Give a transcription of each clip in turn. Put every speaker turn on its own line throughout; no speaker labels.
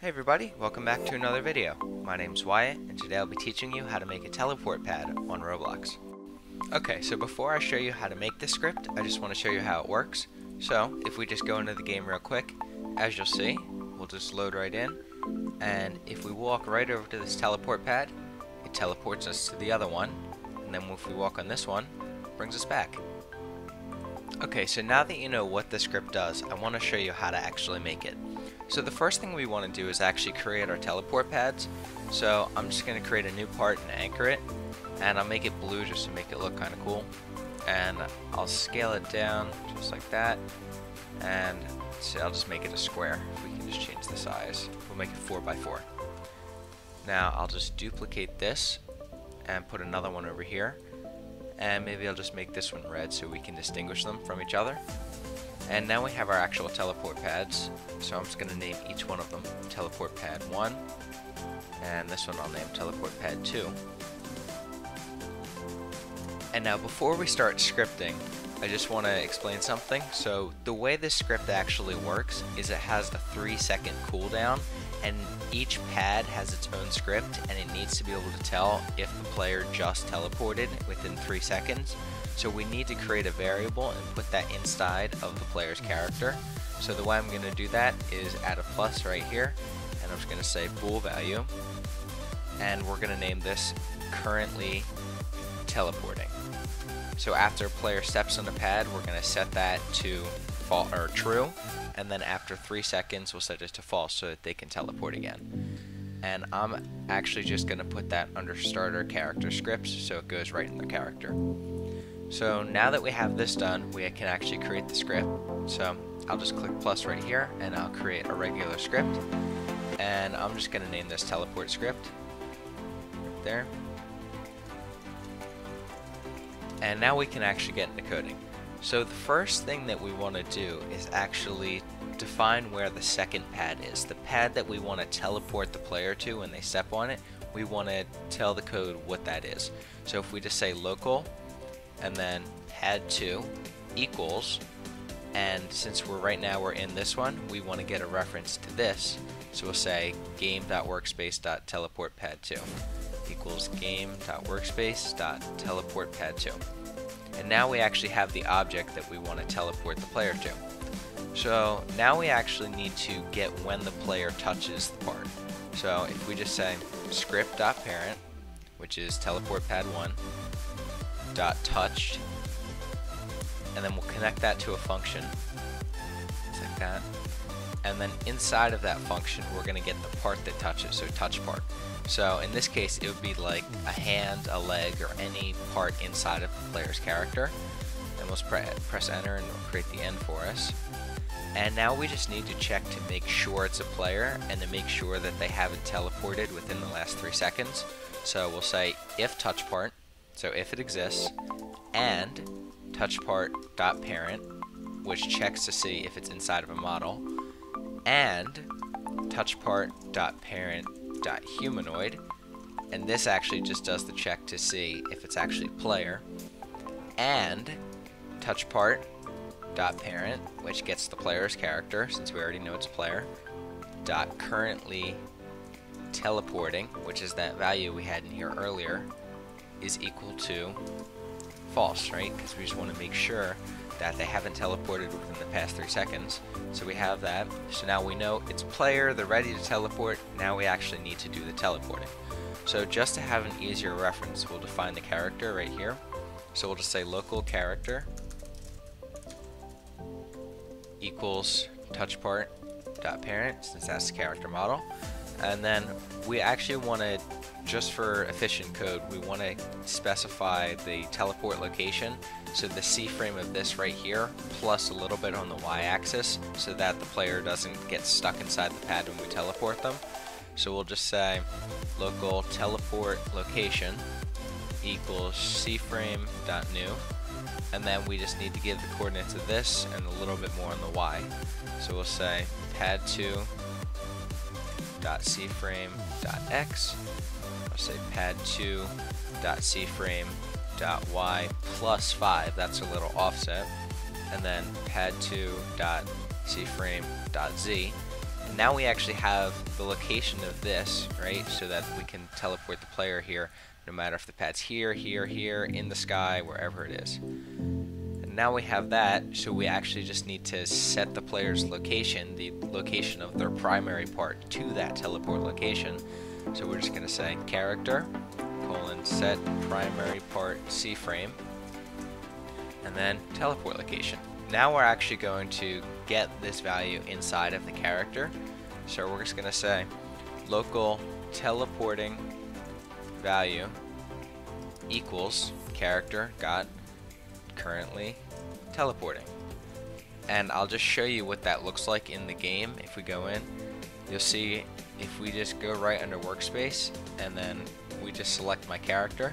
Hey everybody, welcome back to another video. My name's Wyatt, and today I'll be teaching you how to make a teleport pad on Roblox. Okay, so before I show you how to make this script, I just want to show you how it works. So, if we just go into the game real quick, as you'll see, we'll just load right in, and if we walk right over to this teleport pad, it teleports us to the other one, and then if we walk on this one, it brings us back. Okay, so now that you know what the script does, I want to show you how to actually make it. So the first thing we want to do is actually create our teleport pads. So I'm just going to create a new part and anchor it. And I'll make it blue just to make it look kind of cool. And I'll scale it down just like that. And so I'll just make it a square. We can just change the size. We'll make it 4x4. Now I'll just duplicate this and put another one over here. And maybe I'll just make this one red so we can distinguish them from each other. And now we have our actual teleport pads. So I'm just going to name each one of them teleport pad 1. And this one I'll name teleport pad 2. And now before we start scripting, I just want to explain something. So the way this script actually works is it has a 3 second cooldown and each pad has its own script and it needs to be able to tell if the player just teleported within 3 seconds. So we need to create a variable and put that inside of the player's character. So the way I'm going to do that is add a plus right here, and I'm just going to say bool value, and we're going to name this currently teleporting. So after a player steps on the pad, we're going to set that to fall or true, and then after three seconds, we'll set it to false so that they can teleport again. And I'm actually just going to put that under starter character scripts so it goes right in the character. So now that we have this done, we can actually create the script. So I'll just click plus right here and I'll create a regular script. And I'm just going to name this teleport script. Right there. And now we can actually get into coding. So the first thing that we want to do is actually define where the second pad is. The pad that we want to teleport the player to when they step on it, we want to tell the code what that is. So if we just say local and then pad 2 equals. And since we're right now we're in this one we want to get a reference to this. So we'll say game.workspace.teleportpad2 equals game.workspace.teleportpad2 and now we actually have the object that we want to teleport the player to. So now we actually need to get when the player touches the part. So if we just say script.parent which is teleport pad 1 dot touched. And then we'll connect that to a function. Just like that. And then inside of that function we're going to get the part that touches so touch part. So in this case it would be like a hand a leg or any part inside of the player's character. And we'll pre press enter and it'll create the end for us. And now we just need to check to make sure it's a player and to make sure that they haven't teleported within the last three seconds. So we'll say if touch part so if it exists, and touchPart.parent, which checks to see if it's inside of a model, and touchPart.parent.humanoid, and this actually just does the check to see if it's actually player, and touchPart.parent, which gets the player's character, since we already know it's player, dot currently teleporting, which is that value we had in here earlier, is equal to false, right? Because we just want to make sure that they haven't teleported within the past three seconds. So we have that. So now we know it's player, they're ready to teleport. Now we actually need to do the teleporting. So just to have an easier reference, we'll define the character right here. So we'll just say local character equals touchpart dot parent since that's the character model and then we actually want to just for efficient code, we want to specify the teleport location. So the C frame of this right here, plus a little bit on the Y axis, so that the player doesn't get stuck inside the pad when we teleport them. So we'll just say local teleport location equals cframe.new and then we just need to give the coordinates of this and a little bit more on the y. So we'll say pad2 dot cframe.x I'll say pad2 dot cframe dot y plus 5 that's a little offset and then pad2 dot cframe dot z now we actually have the location of this, right, so that we can teleport the player here, no matter if the pad's here, here, here, in the sky, wherever it is. And now we have that, so we actually just need to set the player's location, the location of their primary part, to that teleport location. So we're just going to say character, colon, set primary part C frame, and then teleport location. Now we're actually going to get this value inside of the character. So we're just going to say local teleporting value equals character got currently teleporting. And I'll just show you what that looks like in the game. If we go in, you'll see if we just go right under workspace and then we just select my character,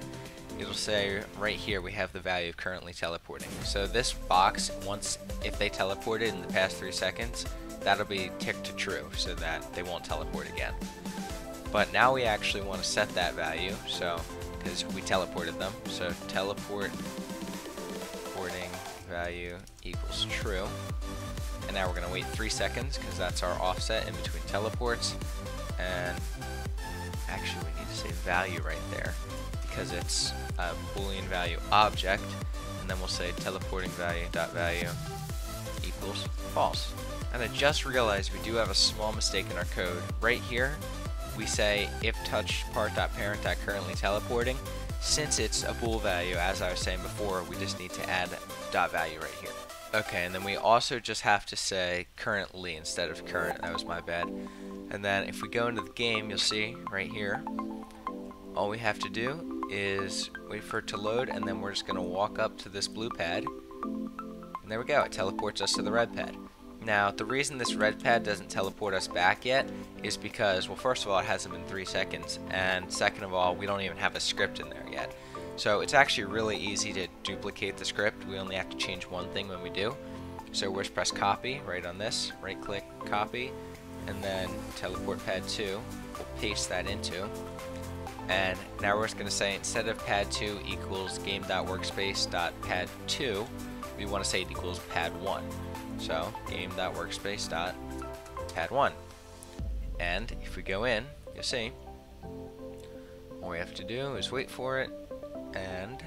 it'll say right here we have the value of currently teleporting. So this box, once if they teleported in the past three seconds, that'll be ticked to true so that they won't teleport again. But now we actually want to set that value, so because we teleported them, so teleport porting value equals true. And now we're going to wait three seconds because that's our offset in between teleports. And actually we need to say value right there because it's a boolean value object and then we'll say teleporting value dot value equals false. And I just realized we do have a small mistake in our code. Right here we say if touch part dot parent dot currently teleporting since it's a bool value as I was saying before we just need to add dot value right here okay and then we also just have to say currently instead of current that was my bad. And then if we go into the game you'll see right here all we have to do is wait for it to load and then we're just going to walk up to this blue pad. And there we go it teleports us to the red pad. Now the reason this red pad doesn't teleport us back yet is because well first of all it hasn't been three seconds and second of all we don't even have a script in there yet. So it's actually really easy to duplicate the script we only have to change one thing when we do. So we'll just press copy? Right on this. Right click copy and then teleport pad 2 we'll paste that into. And now we're just going to say instead of pad2 equals game.workspace.pad2, we want to say it equals pad1. So game.workspace.pad1. And if we go in, you'll see, all we have to do is wait for it, and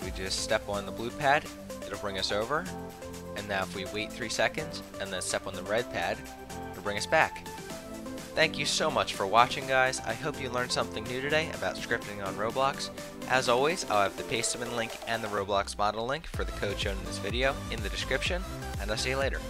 if we just step on the blue pad, it'll bring us over. And now if we wait three seconds, and then step on the red pad, it'll bring us back. Thank you so much for watching guys, I hope you learned something new today about scripting on Roblox. As always, I'll have the Pastebin link and the Roblox model link for the code shown in this video in the description, and I'll see you later.